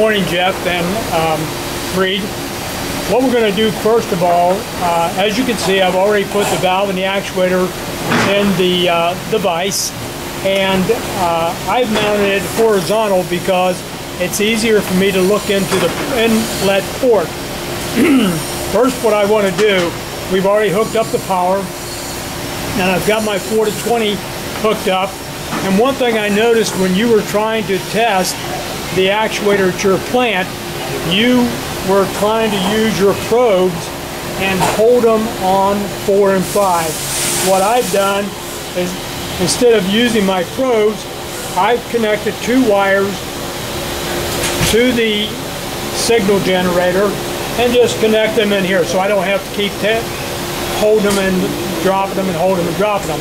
morning, Jeff and um, Reed. What we're going to do first of all, uh, as you can see, I've already put the valve and the actuator in the uh, the vise, and uh, I've mounted it horizontal because it's easier for me to look into the inlet port. first, what I want to do, we've already hooked up the power, and I've got my 4 to 20 hooked up. And one thing I noticed when you were trying to test the actuator at your plant, you were trying to use your probes and hold them on four and five. What I've done is instead of using my probes, I've connected two wires to the signal generator and just connect them in here so I don't have to keep holding them and dropping them and holding them and dropping them.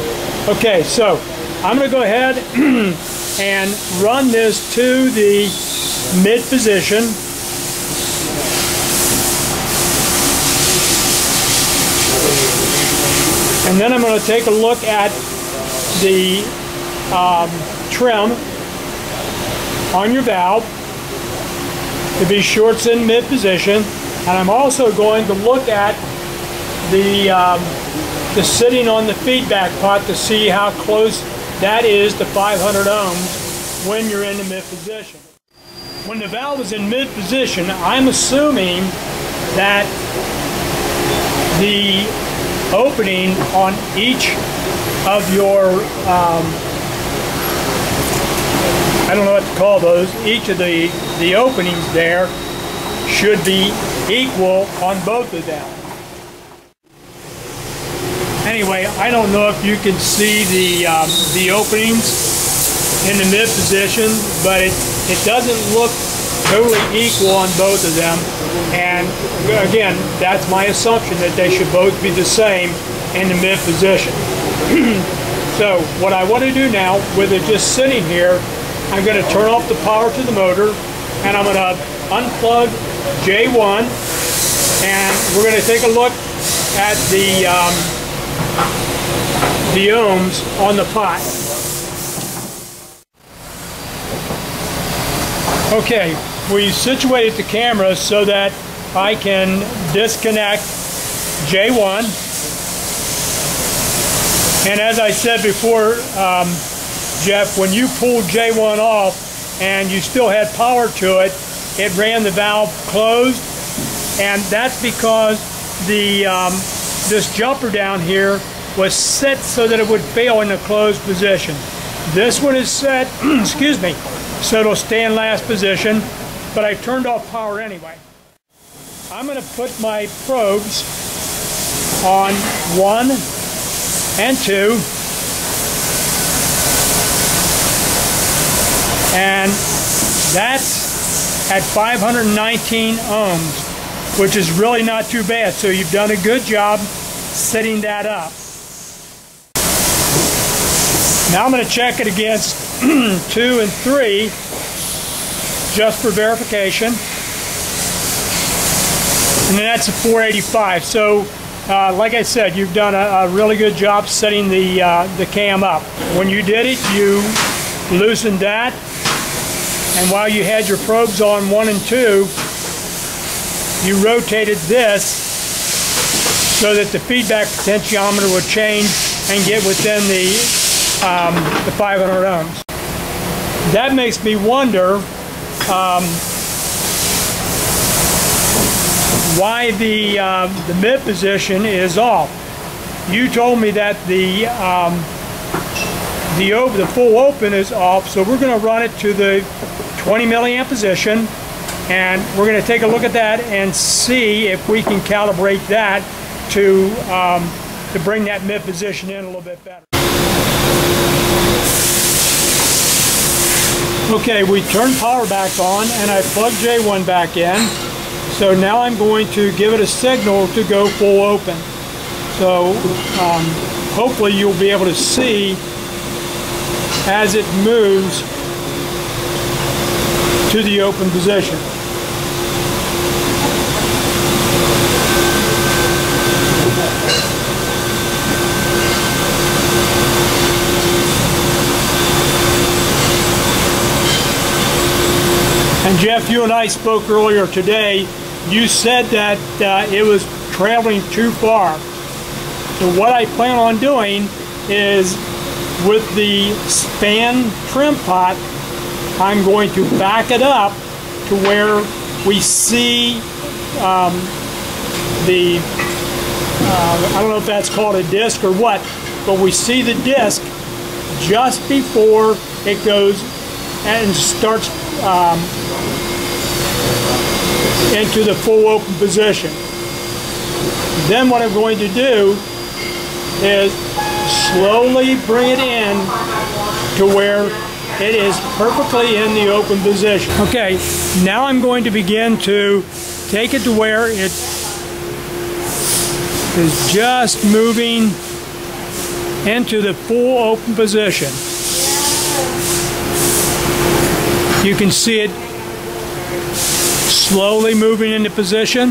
Okay, so I'm going to go ahead and run this to the mid position. And then I'm going to take a look at the um, trim on your valve to be sure it's in mid position. And I'm also going to look at the, um, the sitting on the feedback pot to see how close that is the 500 ohms when you're in the mid position. When the valve is in mid position, I'm assuming that the opening on each of your, um, I don't know what to call those, each of the, the openings there should be equal on both of them. Anyway, I don't know if you can see the, um, the openings in the mid position, but it, it doesn't look totally equal on both of them. And again, that's my assumption that they should both be the same in the mid position. so what I want to do now, with it just sitting here, I'm going to turn off the power to the motor and I'm going to unplug J1 and we're going to take a look at the um, the ohms on the pot. Okay, we situated the camera so that I can disconnect J1. And as I said before, um, Jeff, when you pulled J1 off and you still had power to it, it ran the valve closed. And that's because the um, this jumper down here was set so that it would fail in a closed position. This one is set, excuse me, so it'll stay in last position, but I turned off power anyway. I'm going to put my probes on one and two, and that's at 519 ohms, which is really not too bad. So you've done a good job setting that up. Now I'm going to check it against 2 and 3 just for verification. And then that's a 485. So uh, like I said, you've done a, a really good job setting the, uh, the cam up. When you did it, you loosened that. And while you had your probes on 1 and 2, you rotated this so that the feedback potentiometer would change and get within the, um, the 500 ohms. That makes me wonder um, why the, uh, the mid position is off. You told me that the, um, the, the full open is off, so we're going to run it to the 20 milliamp position and we're going to take a look at that and see if we can calibrate that to, um, to bring that mid position in a little bit better. Okay, we turned power back on and I plugged J1 back in. So now I'm going to give it a signal to go full open. So um, hopefully you'll be able to see as it moves to the open position. And Jeff, you and I spoke earlier today. You said that uh, it was traveling too far. So what I plan on doing is with the span trim pot, I'm going to back it up to where we see um, the, uh, I don't know if that's called a disc or what, but we see the disc just before it goes and starts um, into the full open position. Then what I'm going to do is slowly bring it in to where it is perfectly in the open position. Okay, now I'm going to begin to take it to where it is just moving into the full open position. You can see it slowly moving into position.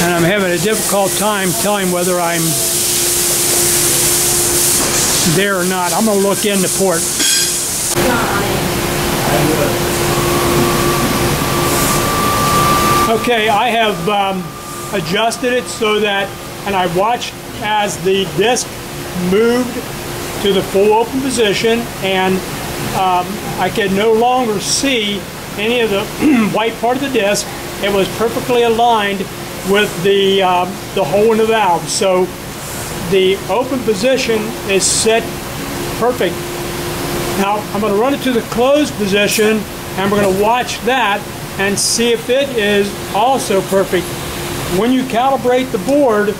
And I'm having a difficult time telling whether I'm there or not. I'm going to look in the port. Okay, I have um, adjusted it so that, and I watched as the disc moved to the full open position and um, I could no longer see any of the white part of the disc. It was perfectly aligned with the, um, the hole in the valve. So the open position is set perfect. Now I'm going to run it to the closed position and we're going to watch that and see if it is also perfect. When you calibrate the board,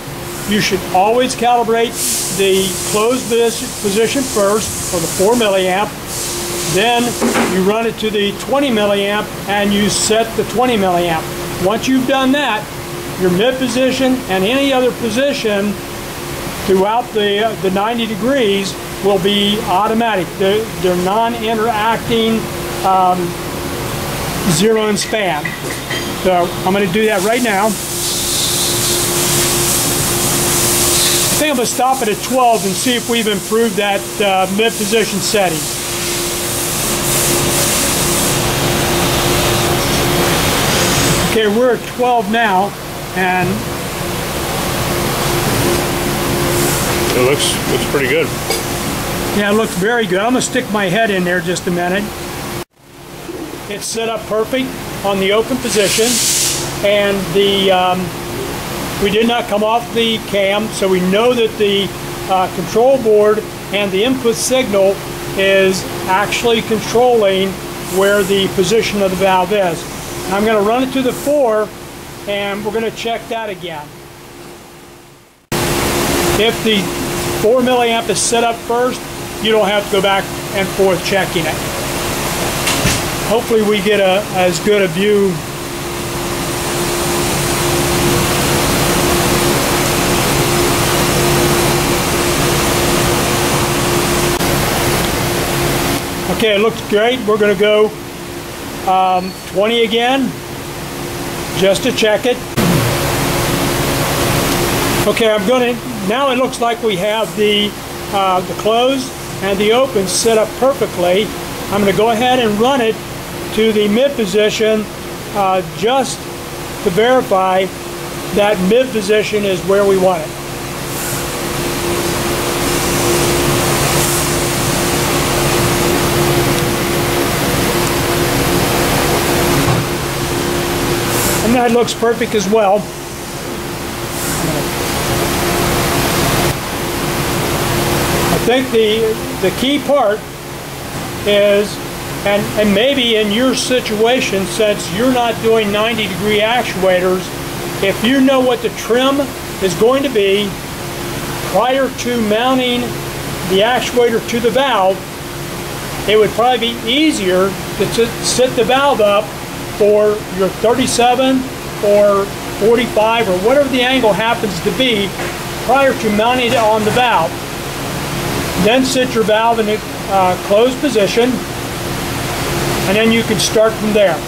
you should always calibrate the closed position first for the 4 milliamp. Then you run it to the 20 milliamp and you set the 20 milliamp. Once you've done that, your mid position and any other position throughout the, the 90 degrees will be automatic. They're, they're non-interacting um, zero and span. So I'm going to do that right now. I think I'm going to stop it at 12 and see if we've improved that uh, mid position setting. Okay, we're at 12 now, and it looks looks pretty good. Yeah, it looks very good. I'm gonna stick my head in there just a minute. It's set up perfect on the open position, and the um, we did not come off the cam, so we know that the uh, control board and the input signal is actually controlling where the position of the valve is. I'm going to run it to the 4 and we're going to check that again. If the 4 milliamp is set up first, you don't have to go back and forth checking it. Hopefully we get a, as good a view Okay, it looks great. We're going to go um, 20 again, just to check it. Okay, I'm going to, now it looks like we have the, uh, the closed and the open set up perfectly. I'm going to go ahead and run it to the mid position uh, just to verify that mid position is where we want it. That looks perfect as well. I think the, the key part is, and, and maybe in your situation, since you're not doing 90 degree actuators, if you know what the trim is going to be prior to mounting the actuator to the valve, it would probably be easier to set the valve up for your 37 or 45 or whatever the angle happens to be prior to mounting it on the valve. Then sit your valve in a uh, closed position and then you can start from there.